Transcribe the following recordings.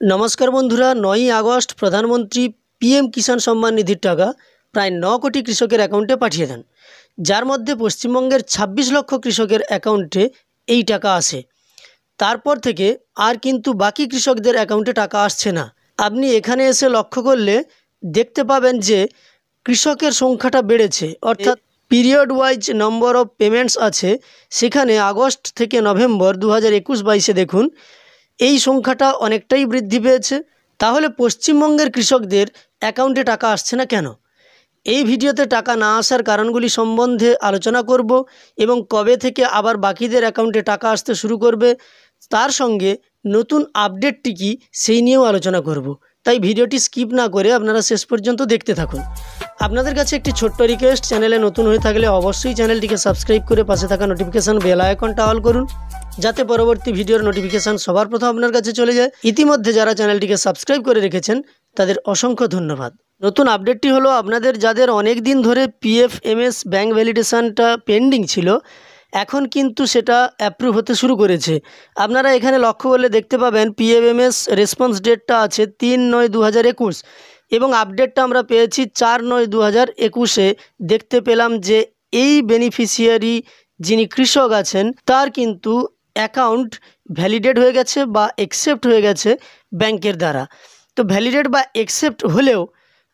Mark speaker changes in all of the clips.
Speaker 1: নমস্কার বন্ধুরা, নয়ই আগস্ট প্রধানমন্ত্রী পিএম কিষাণ সম্মান নিধির টাকা প্রায় ন কোটি কৃষকের অ্যাকাউন্টে পাঠিয়ে দেন। যার মধ্যে পশ্চিমবঙ্গের ২৬ লক্ষ কৃষকের অ্যাকাউন্টে এই টাকা আসে। তারপর থেকে আর কিন্তু বাকি কৃষকদের অ্যাকাউন্টে টাকা আসছে না। আপনি এখানে এসে লক্ষ্য করলে দেখতে পাবেন যে কৃষকের সংখ্যাটা বেড়েছে। অর্থাৎ period wise number of payments আছে। সেখানে আগস্ট থেকে নভেম্বর দু হাজার একুশ বাইশে দেখুন এই সংখ্যাটা অনেকটাই বৃদ্ধি পেয়েছে। তাহলে পশ্চিমবঙ্গের কৃষকদের অ্যাকাউন্টে টাকা আসছে না কেন? এই ভিডিওতে টাকা না আসার কারণগুলি সম্বন্ধে আলোচনা করব এবং কবে থেকে আবার বাকিদের অ্যাকাউন্টে টাকা আসতে শুরু করবে, তার সঙ্গে নতুন আপডেটটি কী সেই নিয়েও আলোচনা করব। তাই ভিডিওটি স্কিপ না করে আপনারা শেষ পর্যন্ত দেখতে থাকুন। আপনাদের কাছে একটি ছোট্ট রিকোয়েস্ট চ্যানেলে নতুন হয়ে থাকলে অবশ্যই চ্যানেলটিকে সাবস্ক্রাইব করে পাশে থাকা নোটিফিকেশান বেল আইকনটা অল করুন, যাতে পরবর্তী ভিডিওর নোটিফিকেশান সবার প্রথম আপনার কাছে চলে যায়। ইতিমধ্যে যারা চ্যানেলটিকে সাবস্ক্রাইব করে রেখেছেন, তাদের অসংখ্য ধন্যবাদ। নতুন আপডেটটি হলো, আপনাদের যাদের অনেক দিন ধরে পিএফ এমএস ব্যাঙ্ক ভ্যালিডেশনটা পেন্ডিং ছিল এখন কিন্তু সেটা অ্যাপ্রুভ হতে শুরু করেছে। আপনারা এখানে লক্ষ্য করলে দেখতে পাবেন পিএফএমএস রেসপন্স ডেটটা আছে তিন নয় দু হাজার একুশ এবং আপডেটটা আমরা পেয়েছি চার নয় দু হাজার একুশে। দেখতে পেলাম যে এই বেনিফিশিয়ারি যিনি কৃষক আছেন, তার কিন্তু অ্যাকাউন্ট ভ্যালিডেট হয়ে গেছে বা একসেপ্ট হয়ে গেছে ব্যাংকের দ্বারা। তো ভ্যালিডেট বা একসেপ্ট হলেও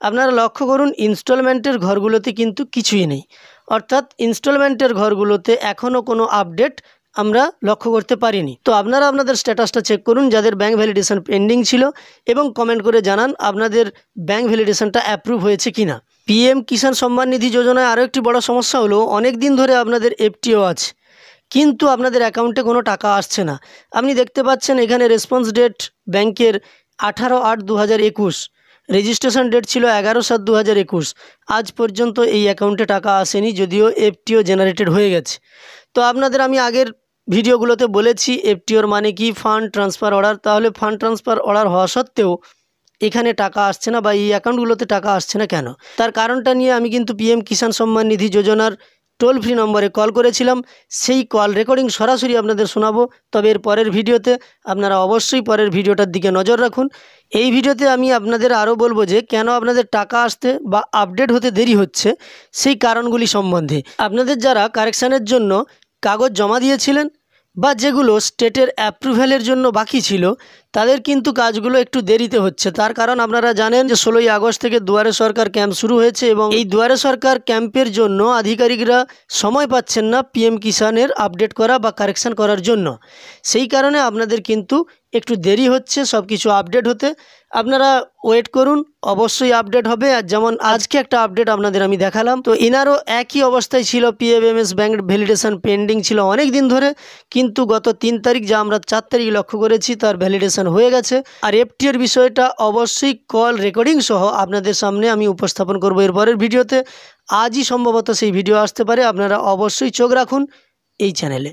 Speaker 1: আপনারা লক্ষ্য করুন ইনস্টলমেন্টের ঘরগুলোতে কিন্তু কিছুই নেই। অর্থাৎ ইনস্টলমেন্টের ঘরগুলোতে এখনও কোনো আপডেট আমরা লক্ষ্য করতে পারিনি। তো আপনারা আপনাদের স্ট্যাটাসটা চেক করুন, যাদের ব্যাঙ্ক ভ্যালিডেশন পেন্ডিং ছিল, এবং কমেন্ট করে জানান আপনাদের ব্যাঙ্ক ভ্যালিডেশনটা অ্যাপ্রুভ হয়েছে কি না পিএম কিষাণ সম্মান নিধি যোজনায় আরও একটি বড় সমস্যা হলো অনেক দিন ধরে আপনাদের এফটিও আছে, কিন্তু আপনাদের অ্যাকাউন্টে কোনো টাকা আসছে না। আপনি দেখতে পাচ্ছেন এখানে রেসপন্স ডেট ব্যাংকের আঠারো আট দু হাজার একুশ। রেজিস্ট্রেশন ডেট ছিল এগারো সাত দু হাজার একুশ। আজ পর্যন্ত এই অ্যাকাউন্টে টাকা আসেনি, যদিও এফটিও জেনারেটেড হয়ে গেছে। তো আপনাদের আমি আগের ভিডিওগুলোতে বলেছি এফটিওর মানে কি? ফান্ড ট্রান্সফার অর্ডার তাহলে ফান্ড ট্রান্সফার অর্ডার হওয়া সত্ত্বেও এখানে টাকা আসছে না বা এই অ্যাকাউন্টগুলোতে টাকা আসছে না কেন? তার কারণটা নিয়ে আমি কিন্তু পিএম কিষাণ সম্মান নিধি যোজনার টোল ফ্রি নম্বরে কল করেছিলাম। সেই কল রেকর্ডিং সরাসরি আপনাদের শোনাবো। তবে এর পরের ভিডিওতে আপনারা অবশ্যই পরের ভিডিওটার দিকে নজর রাখুন। এই ভিডিওতে আমি আপনাদের আরও বলব যে, কেন আপনাদের টাকা আসতে বা আপডেট হতে দেরি হচ্ছে, সেই কারণগুলি সম্বন্ধে। আপনাদের যারা কারেকশানের জন্য কাগজ জমা দিয়েছিলেন বা যেগুলো স্টেটের অ্যাপ্রুভ্যালের জন্য বাকি ছিল তাদের কিন্তু কাজগুলো একটু দেরিতে হচ্ছে। তার কারণ আপনারা জানেন যে ষোলোই আগস্ট থেকে দুয়ারে সরকার ক্যাম্প শুরু হয়েছে এবং এই দুয়ারে সরকার ক্যাম্পের জন্য আধিকারিকরা সময় পাচ্ছেন না পিএম কিষানের আপডেট করা বা কারেকশান করার জন্য। সেই কারণে আপনাদের কিন্তু একটু দেরি হচ্ছে সব কিছু আপডেট হতে। আপনারা ওয়েট করুন, অবশ্যই আপডেট হবে। আর যেমন আজকে একটা আপডেট আপনাদের আমি দেখালাম। তো এনারও একই অবস্থায় ছিল পিএফএমএস ব্যাঙ্ক ভ্যালিডেশন পেন্ডিং ছিল অনেক দিন ধরে। কিন্তু গত তিন তারিখ যা আমরা চার তারিখ লক্ষ্য করেছি, তার ভ্যালিডেশন হয়ে গেছে। আর এফটি এর বিষয়টা অবশ্যই কল রেকর্ডিং সহ আপনাদের সামনে আমি উপস্থাপন করব এরপরের ভিডিওতে। আজই সম্ভবত সেই ভিডিও আসতে পারে। আপনারা অবশ্যই চোখ রাখুন এই চ্যানেলে